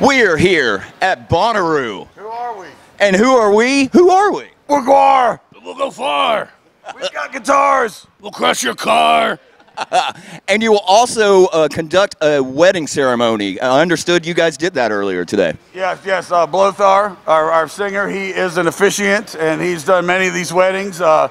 We're here at Bonnaroo. Who are we? And who are we? Who are we? We're Gwar. We'll go far. We've got guitars. We'll crush your car. And you will also uh, conduct a wedding ceremony. I understood you guys did that earlier today. Yes, yes. Uh, Blothar, our, our singer, he is an officiant, and he's done many of these weddings. Uh,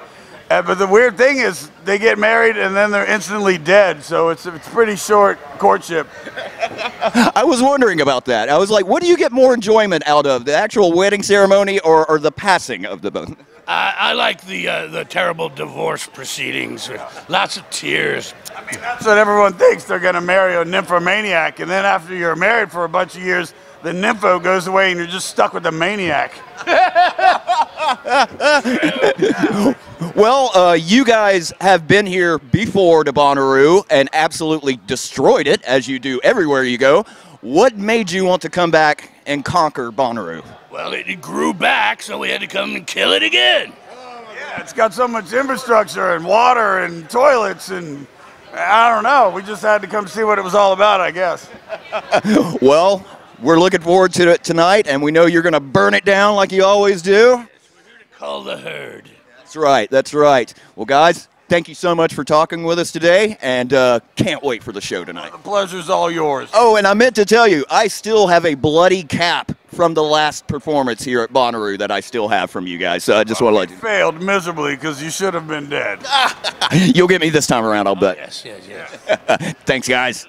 uh, but the weird thing is, they get married and then they're instantly dead. So it's it's pretty short courtship. I was wondering about that. I was like, what do you get more enjoyment out of, the actual wedding ceremony or, or the passing of the both? I, I like the uh, the terrible divorce proceedings. Lots of tears. I mean, that's what everyone thinks. They're going to marry a nymphomaniac, and then after you're married for a bunch of years, the nympho goes away, and you're just stuck with the maniac. Well, uh, you guys have been here before to Bonnaroo and absolutely destroyed it, as you do everywhere you go. What made you want to come back and conquer Bonnaroo? Well, it, it grew back, so we had to come and kill it again. Yeah, it's got so much infrastructure and water and toilets and I don't know. We just had to come see what it was all about, I guess. Well, we're looking forward to it tonight, and we know you're going to burn it down like you always do. We're here to call the herd. That's right. That's right. Well, guys, thank you so much for talking with us today, and uh, can't wait for the show tonight. The pleasure's all yours. Oh, and I meant to tell you, I still have a bloody cap from the last performance here at Bonnaroo that I still have from you guys. So I just want to let you. Failed miserably because you should have been dead. You'll get me this time around, I'll bet. Yes, yes, yes. Thanks, guys.